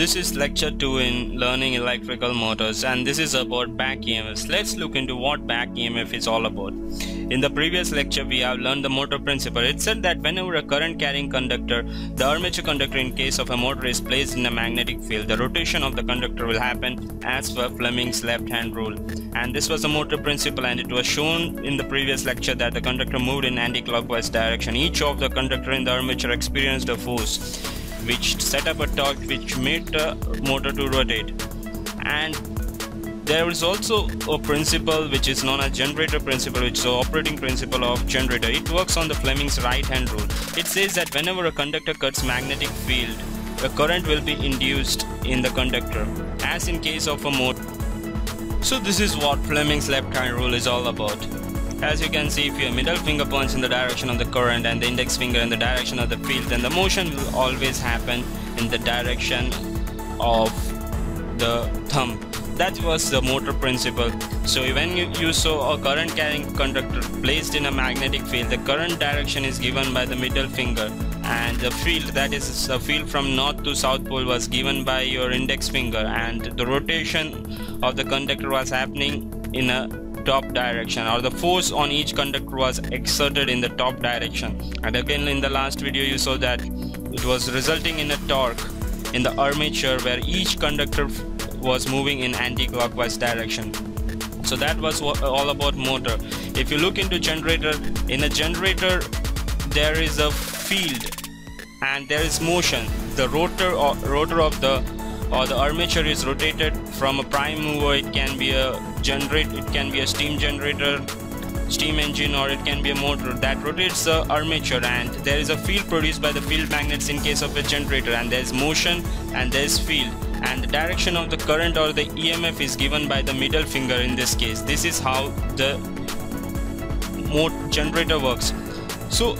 This is lecture 2 in learning electrical motors and this is about back EMFs. Let's look into what back EMF is all about. In the previous lecture we have learned the motor principle. It said that whenever a current carrying conductor, the armature conductor in case of a motor is placed in a magnetic field, the rotation of the conductor will happen as per Fleming's left hand rule. And this was the motor principle and it was shown in the previous lecture that the conductor moved in anti-clockwise direction. Each of the conductor in the armature experienced a force which set up a torque which made the motor to rotate. And there is also a principle which is known as generator principle which is the operating principle of generator. It works on the Fleming's right hand rule. It says that whenever a conductor cuts magnetic field a current will be induced in the conductor as in case of a motor. So this is what Fleming's left hand rule is all about as you can see, if your middle finger points in the direction of the current and the index finger in the direction of the field, then the motion will always happen in the direction of the thumb. That was the motor principle. So when you, you saw a current carrying conductor placed in a magnetic field, the current direction is given by the middle finger and the field that is the field from north to south pole was given by your index finger and the rotation of the conductor was happening in a top direction or the force on each conductor was exerted in the top direction. And again in the last video you saw that it was resulting in a torque in the armature where each conductor was moving in anti-clockwise direction. So that was all about motor. If you look into generator in a generator there is a field and there is motion. The rotor or rotor of the or the armature is rotated from a prime mover it can be a generate it can be a steam generator steam engine or it can be a motor that rotates the armature. And there is a field produced by the field magnets in case of a generator and there is motion and there is field. And the direction of the current or the EMF is given by the middle finger in this case. This is how the motor generator works. So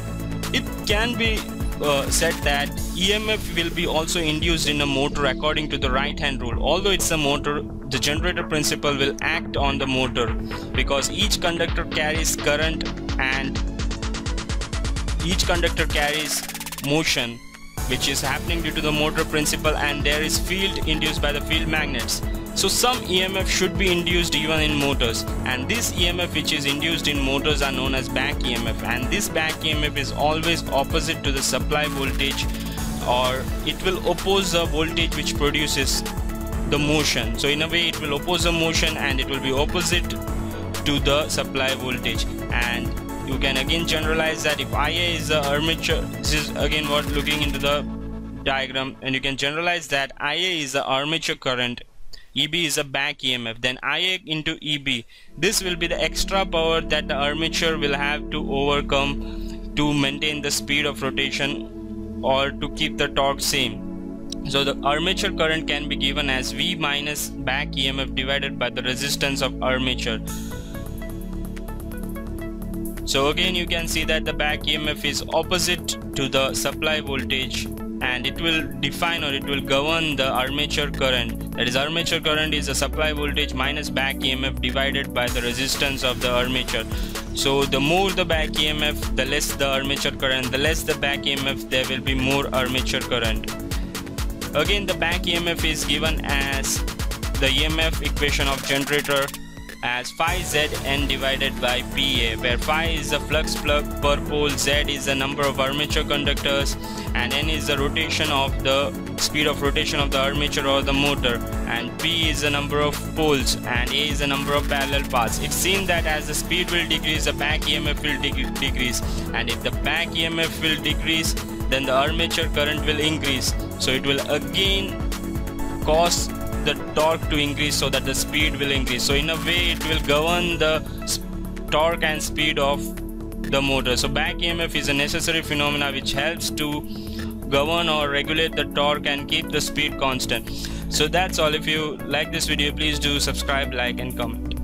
it can be uh, said that EMF will be also induced in a motor according to the right hand rule. Although it's a motor, the generator principle will act on the motor because each conductor carries current and each conductor carries motion which is happening due to the motor principle and there is field induced by the field magnets. So some EMF should be induced even in motors. And this EMF which is induced in motors are known as back EMF and this back EMF is always opposite to the supply voltage or it will oppose the voltage which produces the motion. So in a way it will oppose the motion and it will be opposite to the supply voltage. And you can again generalize that if IA is the armature this is again what looking into the diagram. And you can generalize that IA is the armature current EB is a back EMF then IA into EB this will be the extra power that the armature will have to overcome to maintain the speed of rotation or to keep the torque same. So the armature current can be given as V minus back EMF divided by the resistance of armature. So again you can see that the back EMF is opposite to the supply voltage and it will define or it will govern the armature current. That is armature current is the supply voltage minus back EMF divided by the resistance of the armature. So the more the back EMF the less the armature current the less the back EMF there will be more armature current. Again the back EMF is given as the EMF equation of generator as phi z n divided by Pa where phi is the flux plug per pole, z is the number of armature conductors and n is the rotation of the speed of rotation of the armature or the motor and p is the number of poles and a is the number of parallel paths. It seems that as the speed will decrease the back EMF will de decrease and if the back EMF will decrease then the armature current will increase so it will again cause the torque to increase so that the speed will increase. So in a way it will govern the torque and speed of the motor. So back EMF is a necessary phenomena which helps to govern or regulate the torque and keep the speed constant. So that's all. If you like this video please do subscribe like and comment